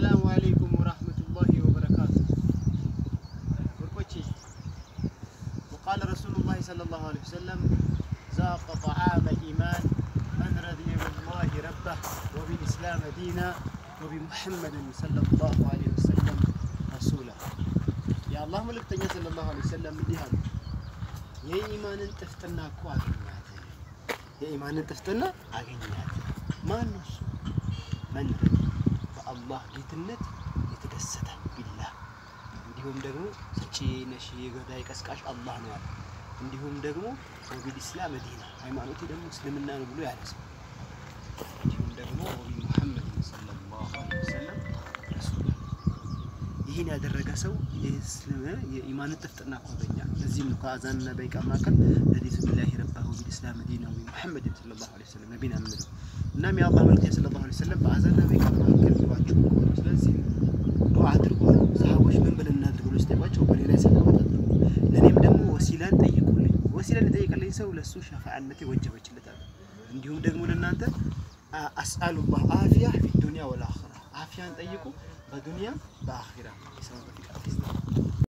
السلام عليكم ورحمة الله وبركاته وقال رسول الله صلى الله عليه وسلم زاق طعام الإيمان من رضي بالله ربه وبالإسلام دينا وبمحمد صلى الله عليه وسلم رسوله يا الله ملكتني صلى الله عليه وسلم ديهان إيمان ጥፍጥና እኮ يا إيمان ጥፍጥና أغنيات ما ነው من رضي በአላህ ጌትነት የተደሰተ ቢላ እንዲሁም ደግሞ ሰጪ ነሽ የገዳይ ቀስቃሽ አላህ ነው ያለ እንዲሁም ደግሞ ወቢል ኢስላም ዲና ሃይማኖቴ ደግሞ እስልምና ነው ብሎ ያለ ሰው እንዲሁም ደግሞ ወቢ ሙሐመድ ሰለላሁ ዐለይሂ ወሰለም ረሱል ይህን ያደረገ ሰው የኢማን ጥፍጥና ኮበኛ። ለዚህም ነው ከአዛንና በይቃ መካከል ረዲቱ ቢላሂ ወቢል ቢልእስላም ዲና ወቢ ሙሐመድን ሰለላሁ ዐለይሂ ወሰለም ነቢና ምንለው እናም የአላህ መልክተኛ ሰለላሁ ዐለይሂ ወሰለም በአዛንና በይቃ መካከል ስለነበር ለእኔም ደግሞ ወሲላን ጠይቁልኝ። ወሲላ ለጠየቀልኝ ሰው ለእሱ ሸፋዓነቴ ወጀበችለታል። እንዲሁም ደግሞ ለእናንተ አስአሉላህ አፊያ ፊ ዱንያ ወልአኺራ አፊያን ጠይቁ በዱንያ በአኺራ የሰው